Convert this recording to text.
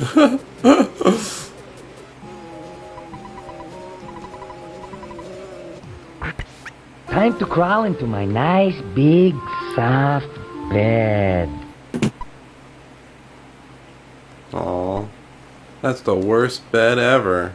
Time to crawl into my nice, big, soft bed. Aw. That's the worst bed ever.